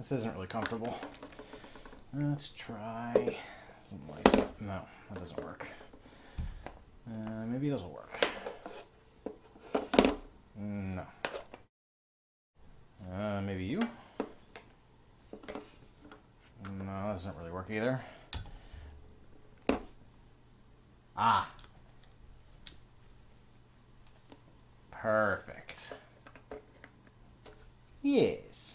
this isn't really comfortable. Let's try. No, that doesn't work. Uh, maybe this will work. No. Uh, maybe you? No, that doesn't really work either. Ah. Perfect. Yes.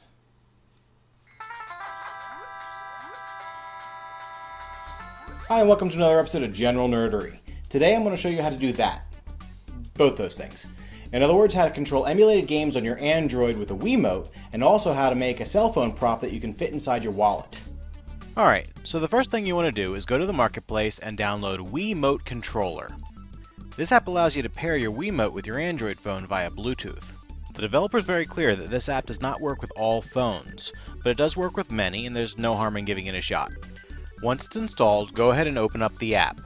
Hi, and welcome to another episode of General Nerdery. Today I'm going to show you how to do that. Both those things. In other words, how to control emulated games on your Android with a Wiimote, and also how to make a cell phone prop that you can fit inside your wallet. Alright, so the first thing you want to do is go to the marketplace and download Wiimote Controller. This app allows you to pair your Wiimote with your Android phone via Bluetooth. The developer is very clear that this app does not work with all phones, but it does work with many and there's no harm in giving it a shot. Once it's installed, go ahead and open up the app.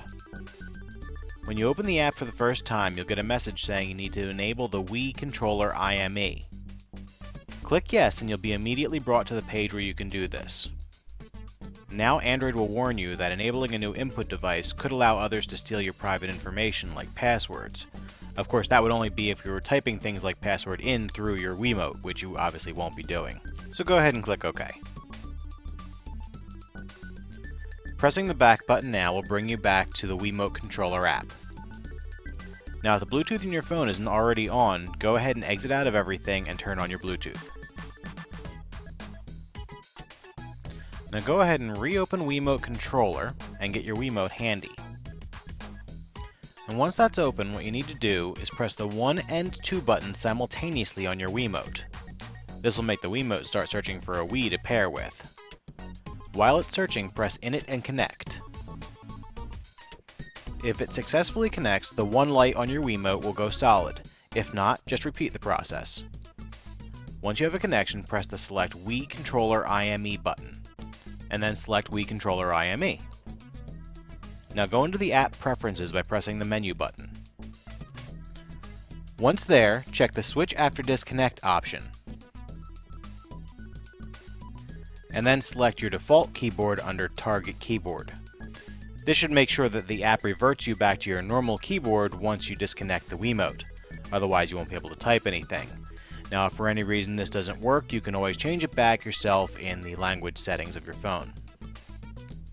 When you open the app for the first time, you'll get a message saying you need to enable the Wii Controller IME. Click yes and you'll be immediately brought to the page where you can do this. Now Android will warn you that enabling a new input device could allow others to steal your private information like passwords. Of course that would only be if you were typing things like password in through your Wiimote, which you obviously won't be doing. So go ahead and click OK. Pressing the back button now will bring you back to the Wiimote controller app. Now if the Bluetooth in your phone isn't already on, go ahead and exit out of everything and turn on your Bluetooth. Now go ahead and reopen Wiimote controller and get your Wiimote handy. And once that's open, what you need to do is press the 1 and 2 buttons simultaneously on your Wiimote. This will make the Wiimote start searching for a Wii to pair with. While it's searching, press Init and Connect. If it successfully connects, the one light on your Wiimote will go solid. If not, just repeat the process. Once you have a connection, press the Select Wii Controller IME button, and then select Wii Controller IME. Now go into the app preferences by pressing the menu button. Once there, check the Switch After Disconnect option, and then select your default keyboard under Target Keyboard. This should make sure that the app reverts you back to your normal keyboard once you disconnect the Wiimote, otherwise you won't be able to type anything. Now if for any reason this doesn't work, you can always change it back yourself in the language settings of your phone.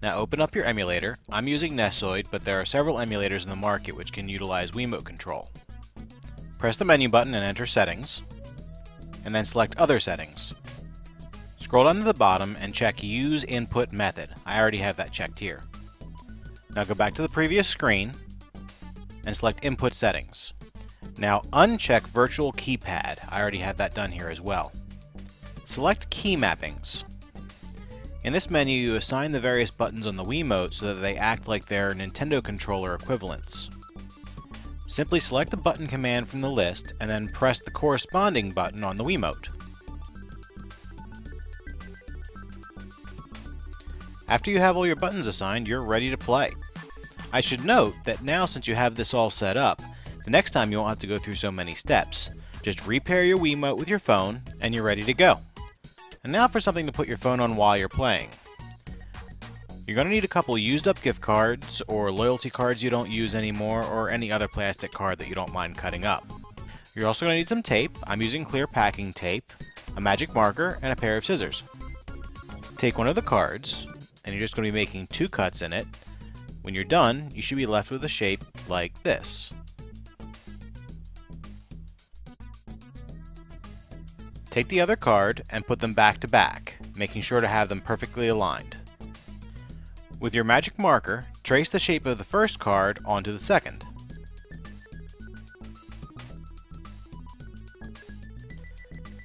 Now open up your emulator. I'm using Nesoid, but there are several emulators in the market which can utilize Wiimote control. Press the menu button and enter Settings, and then select Other Settings. Scroll down to the bottom and check Use Input Method. I already have that checked here. Now go back to the previous screen and select Input Settings. Now uncheck Virtual Keypad. I already have that done here as well. Select Key Mappings. In this menu, you assign the various buttons on the Wiimote so that they act like their Nintendo controller equivalents. Simply select the button command from the list and then press the corresponding button on the Wiimote. After you have all your buttons assigned, you're ready to play. I should note that now since you have this all set up, the next time you won't have to go through so many steps. Just repair your Wiimote with your phone, and you're ready to go. And now for something to put your phone on while you're playing. You're going to need a couple used up gift cards, or loyalty cards you don't use anymore, or any other plastic card that you don't mind cutting up. You're also going to need some tape, I'm using clear packing tape, a magic marker, and a pair of scissors. Take one of the cards, and you're just going to be making two cuts in it. When you're done, you should be left with a shape like this. Take the other card and put them back to back, making sure to have them perfectly aligned. With your magic marker, trace the shape of the first card onto the second.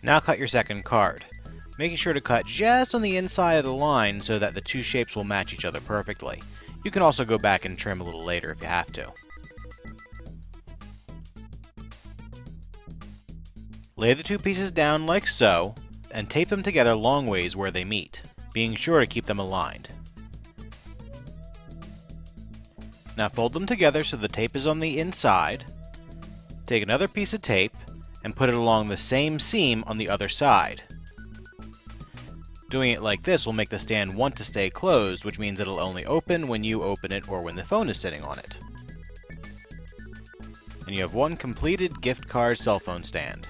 Now cut your second card, making sure to cut just on the inside of the line so that the two shapes will match each other perfectly. You can also go back and trim a little later if you have to. Lay the two pieces down like so, and tape them together long ways where they meet, being sure to keep them aligned. Now fold them together so the tape is on the inside. Take another piece of tape and put it along the same seam on the other side. Doing it like this will make the stand want to stay closed, which means it'll only open when you open it or when the phone is sitting on it. And you have one completed gift card cell phone stand.